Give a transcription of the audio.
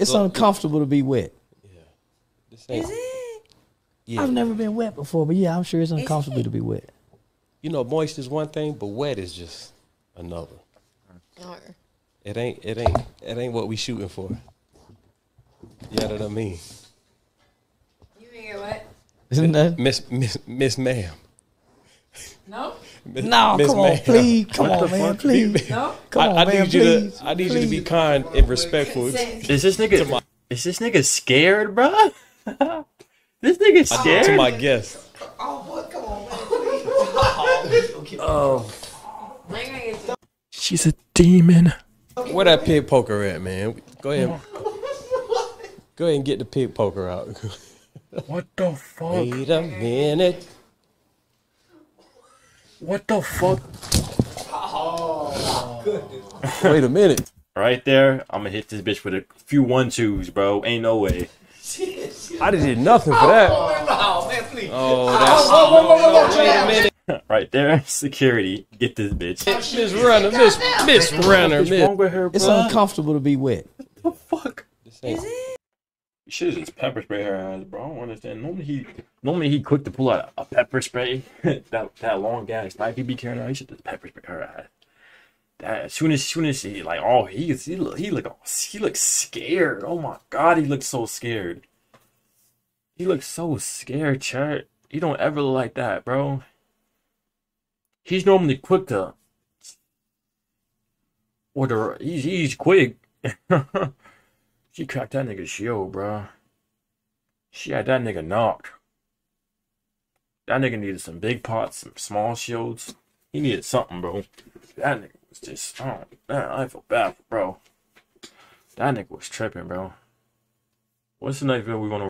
It's Look, uncomfortable to be wet. This ain't, Is it? yeah. I've never been wet before, but yeah, I'm sure it's uncomfortable it? to be wet. You know, moist is one thing, but wet is just another. Or- It ain't. It ain't. It ain't what we shooting for. You know what I mean, You ain't get what? Isn't that? Miss Miss Miss Ma'am. No? Miss- No, Miss come on, Ma'am. please, come on, man, please. No? Come I, on, I man, need you please. to. I need you to be kind and respectful. Is this nigga? Is this nigga scared, bro? this nigga scared. to my guests. Oh, boy, come on, man, oh, I ain't gonna get you. she's a demon. Where that pig poker at, man? Go ahead. Go ahead and get the pig poker out. What the fuck? Wait a minute. What the fuck? Wait a minute. Right there, I'm gonna hit this bitch with a few one twos, bro. Ain't no way. I didn't did nothing for that. Oh, man, please. Oh, that's. Wait a minute. right there, security. Get this bitch. Miss Renner, Miss Miss Renner, What's Miss. wrong with her, It's uncomfortable to be wet. What the fuck? This ain't- You should just pepper spray her ass, bro. I don't understand. Normally he, normally he quick to pull out a pepper spray. that that long gas knife he be carrying around. He should just pepper spray her ass. That as soon as, soon as he like, oh, he he look he look he looks scared. Oh my god, he looks so scared. He looks so scared, chat. He don't ever look like that, bro. He's normally quick to. Or the he's he's quick. She cracked that nigga's shield, bro. She had that nigga knocked. That nigga needed some big pots, some small shields. He needed something, bro. That nigga was just, oh, man, I feel bad bro. That nigga was tripping, bro. What's the next video we want to